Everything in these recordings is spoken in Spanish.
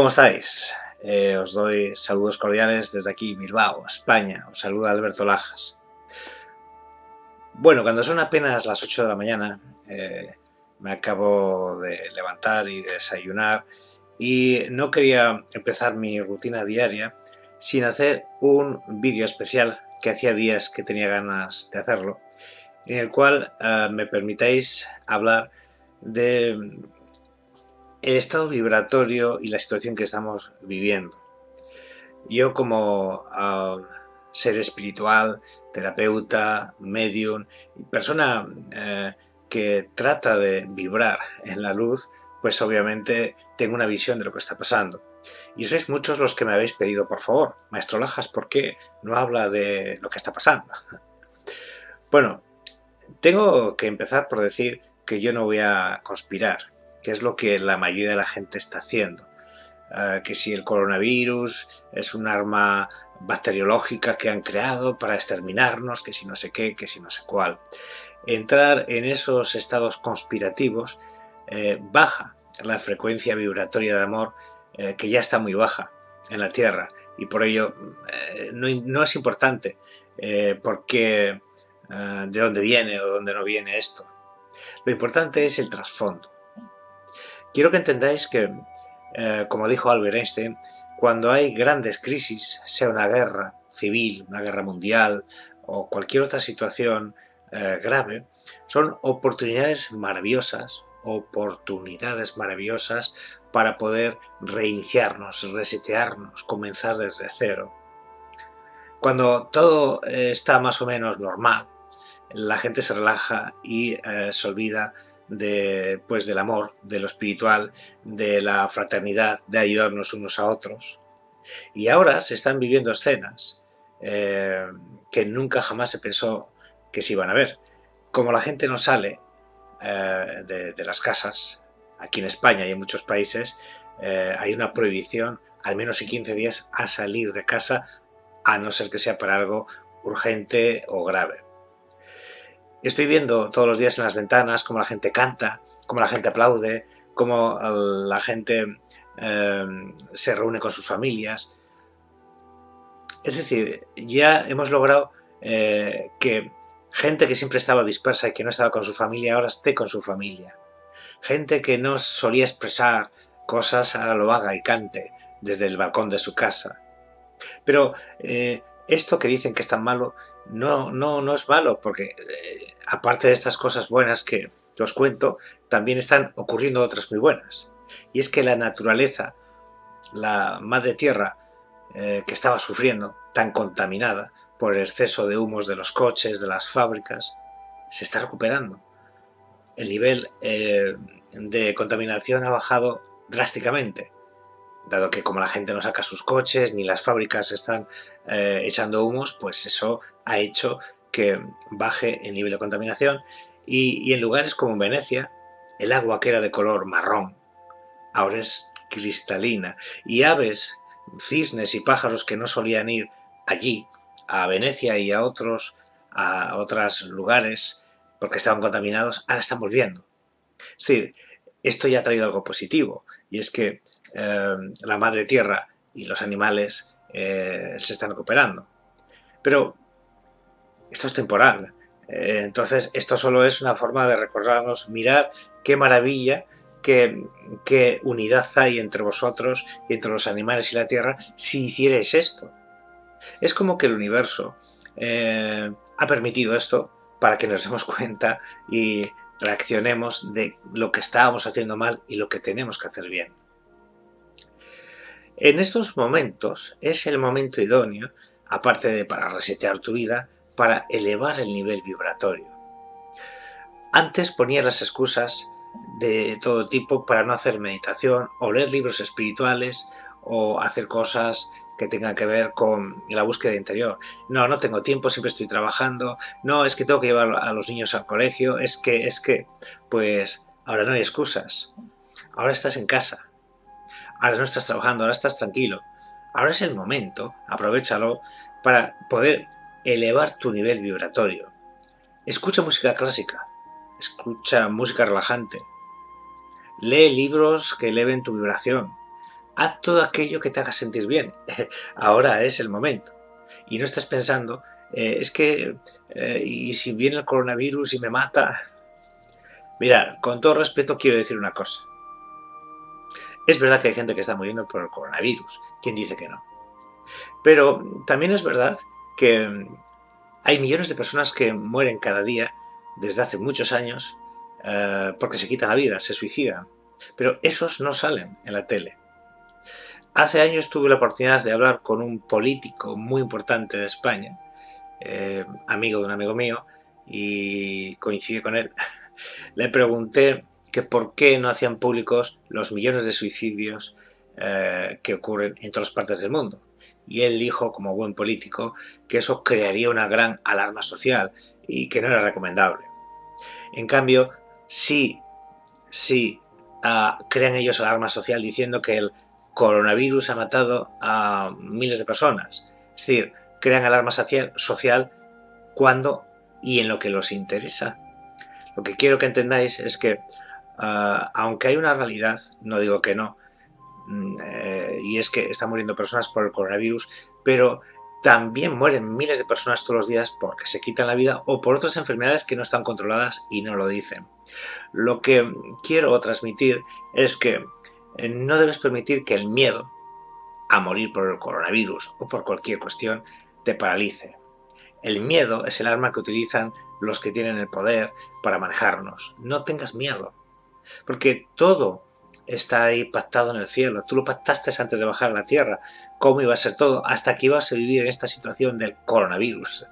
¿Cómo estáis? Eh, os doy saludos cordiales desde aquí, Bilbao, España. Os saluda Alberto Lajas. Bueno, cuando son apenas las 8 de la mañana, eh, me acabo de levantar y desayunar y no quería empezar mi rutina diaria sin hacer un vídeo especial que hacía días que tenía ganas de hacerlo, en el cual eh, me permitáis hablar de el estado vibratorio y la situación que estamos viviendo. Yo como ah, ser espiritual, terapeuta, medium, persona eh, que trata de vibrar en la luz, pues obviamente tengo una visión de lo que está pasando. Y sois muchos los que me habéis pedido, por favor, Maestro Lajas, ¿por qué no habla de lo que está pasando? Bueno, tengo que empezar por decir que yo no voy a conspirar, que es lo que la mayoría de la gente está haciendo. Ah, que si el coronavirus es un arma bacteriológica que han creado para exterminarnos, que si no sé qué, que si no sé cuál. Entrar en esos estados conspirativos eh, baja la frecuencia vibratoria de amor eh, que ya está muy baja en la Tierra y por ello eh, no, es importante porque de dónde viene o dónde no viene esto. Lo importante es el trasfondo. Quiero que entendáis que, como dijo Albert Einstein, cuando hay grandes crisis, sea una guerra civil, una guerra mundial o cualquier otra situación grave, son oportunidades maravillosas oportunidades maravillosas para poder reiniciarnos, resetearnos, comenzar desde cero. Cuando todo eh, está más o menos normal, la gente se relaja y eh, se olvida de, pues, del amor, de lo espiritual, de la fraternidad, de ayudarnos unos a otros. Y ahora se están viviendo escenas eh, que nunca jamás se pensó que se iban a ver. Como la gente no sale eh, de, las casas, aquí en España y en muchos países, eh, hay una prohibición, al menos y 15 días, a salir de casa, a no ser que sea para algo urgente o grave. Estoy viendo todos los días en las ventanas cómo la gente canta, cómo la gente aplaude, cómo la gente eh, se reúne con sus familias. Es decir, ya hemos logrado que Gente que siempre estaba dispersa y que no estaba con su familia, ahora esté con su familia. Gente que no solía expresar cosas, ahora lo haga y cante desde el balcón de su casa. Pero eh, esto que dicen que es tan malo, no, no, no es malo, porque eh, aparte de estas cosas buenas que os cuento, también están ocurriendo otras muy buenas. Y es que la naturaleza, la madre tierra, eh, que estaba sufriendo, tan contaminada, por el exceso de humos de los coches, de las fábricas, se está recuperando. El nivel eh, de contaminación ha bajado drásticamente, dado que como la gente no saca sus coches ni las fábricas están eh, echando humos, pues eso ha hecho que baje el nivel de contaminación y, y en lugares como Venecia, el agua que era de color marrón ahora es cristalina y aves, cisnes y pájaros que no solían ir allí a Venecia y a otros, a otros lugares, porque estaban contaminados, ahora están volviendo. Es decir, esto ya ha traído algo positivo, y es que eh, la madre tierra y los animales eh, se están recuperando. Pero esto es temporal. Eh, entonces, esto solo es una forma de recordarnos, mirar qué maravilla, qué, qué unidad hay entre vosotros y entre los animales y la tierra si hicierais esto. Es como que el universo eh, ha permitido esto para que nos demos cuenta y reaccionemos de lo que estábamos haciendo mal y lo que tenemos que hacer bien. En estos momentos es el momento idóneo, aparte de para resetear tu vida, para elevar el nivel vibratorio. Antes ponía las excusas de todo tipo para no hacer meditación o leer libros espirituales o hacer cosas que tenga que ver con la búsqueda interior. No, no tengo tiempo, siempre estoy trabajando. No, es que tengo que llevar a los niños al colegio. Es que, es que, pues ahora no hay excusas. Ahora estás en casa. Ahora no estás trabajando, ahora estás tranquilo. Ahora es el momento, aprovechalo, para poder elevar tu nivel vibratorio. Escucha música clásica, escucha música relajante, lee libros que eleven tu vibración, haz todo aquello que te haga sentir bien. Ahora es el momento. Y no estés pensando, eh, es que, eh, y si viene el coronavirus y me mata... Mira, con todo respeto quiero decir una cosa. Es verdad que hay gente que está muriendo por el coronavirus. ¿Quién dice que no? Pero también es verdad que hay millones de personas que mueren cada día desde hace muchos años eh, porque se quitan la vida, se suicidan. Pero esos no salen en la tele. Hace años tuve la oportunidad de hablar con un político muy importante de España, eh, amigo de un amigo mío, y coincidí con él. Le pregunté que por qué no hacían públicos los millones de suicidios eh, que ocurren en todas partes del mundo. Y él dijo, como buen político, que eso crearía una gran alarma social y que no era recomendable. En cambio, sí, sí uh, crean ellos alarma social diciendo que el coronavirus ha matado a miles de personas. Es decir, crean alarma social cuando y en lo que los interesa. Lo que quiero que entendáis es que, ah, aunque hay una realidad, no digo que no, mm, eh, y es que están muriendo personas por el coronavirus, pero también mueren miles de personas todos los días porque se quitan la vida o por otras enfermedades que no están controladas y no lo dicen. Lo que quiero transmitir es que eh, no debes permitir que el miedo a morir por el coronavirus o por cualquier cuestión te paralice. El miedo es el arma que utilizan los que tienen el poder para manejarnos. No tengas miedo, porque todo está ahí pactado en el cielo. Tú lo pactaste antes de bajar a la tierra. ¿Cómo iba a ser todo? Hasta que ibas a vivir en esta situación del coronavirus.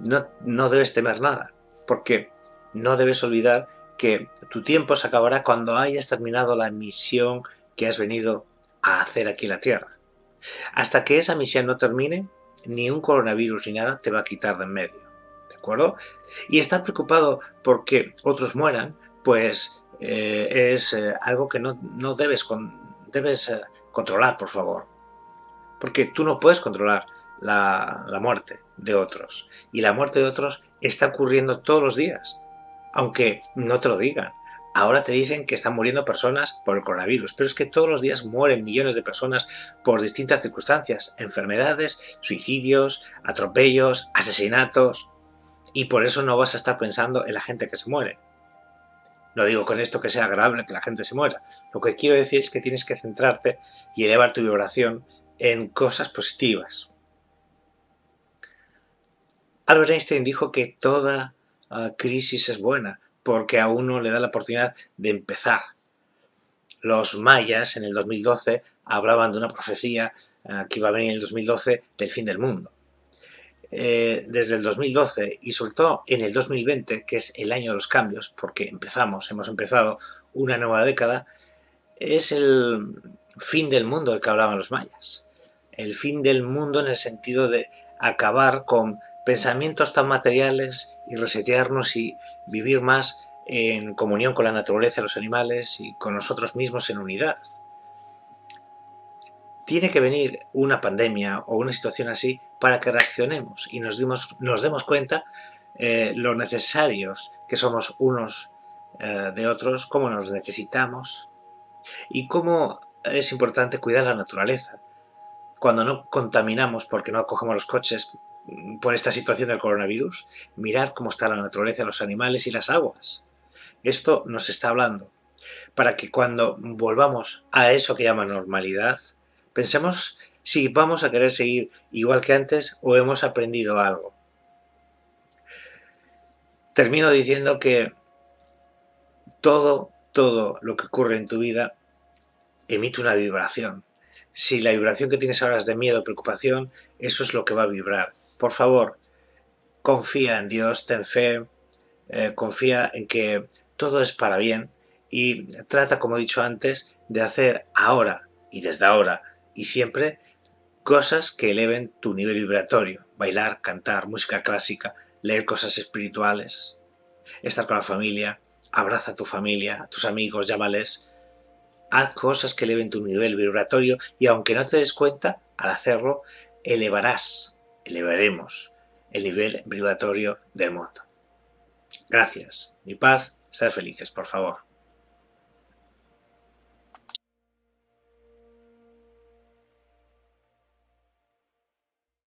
No, no debes temer nada, porque no debes olvidar que tu tiempo se acabará cuando hayas terminado la misión que has venido a hacer aquí en la Tierra. Hasta que esa misión no termine, ni un coronavirus ni nada te va a quitar de en medio. ¿De acuerdo? Y estar preocupado porque otros mueran, pues eh, es eh, algo que no, debes, debes eh, controlar, por favor. Porque tú no puedes controlar la, la muerte de otros. Y la muerte de otros está ocurriendo todos los días. Aunque no te lo digan. Ahora te dicen que están muriendo personas por el coronavirus, pero es que todos los días mueren millones de personas por distintas circunstancias, enfermedades, suicidios, atropellos, asesinatos, y por eso no vas a estar pensando en la gente que se muere. No digo con esto que sea agradable que la gente se muera, lo que quiero decir es que tienes que centrarte y elevar tu vibración en cosas positivas. Albert Einstein dijo que toda ah, crisis es buena, porque a uno le da la oportunidad de empezar. Los mayas en el 2012 hablaban de una profecía eh, que iba a venir en el 2012 del fin del mundo. Eh, desde el 2012 y sobre todo en el 2020, que es el año de los cambios, porque empezamos, hemos empezado una nueva década, es el fin del mundo del que hablaban los mayas. El fin del mundo en el sentido de acabar con pensamientos tan materiales y resetearnos y vivir más en comunión con la naturaleza, los animales y con nosotros mismos en unidad. Tiene que venir una pandemia o una situación así para que reaccionemos y nos, nos demos cuenta eh, lo necesarios que somos unos eh, de otros, cómo nos necesitamos y cómo es importante cuidar la naturaleza. Cuando no contaminamos porque no acogemos los coches por esta situación del coronavirus, mirar cómo está la naturaleza, los animales y las aguas. Esto nos está hablando para que cuando volvamos a eso que llama normalidad, pensemos si vamos a querer seguir igual que antes o hemos aprendido algo. Termino diciendo que todo, todo lo que ocurre en tu vida emite una vibración. Si la vibración que tienes ahora es de miedo, preocupación, eso es lo que va a vibrar. Por favor, confía en Dios, ten fe, eh, confía en que todo es para bien y trata, como he dicho antes, de hacer ahora y desde ahora y siempre cosas que eleven tu nivel vibratorio. Bailar, cantar, música clásica, leer cosas espirituales, estar con la familia, abraza a tu familia, a tus amigos, llámales, haz cosas que eleven tu nivel vibratorio y aunque no te des cuenta, al hacerlo, elevarás, elevaremos el nivel vibratorio del mundo. Gracias. Mi paz, ser felices, por favor.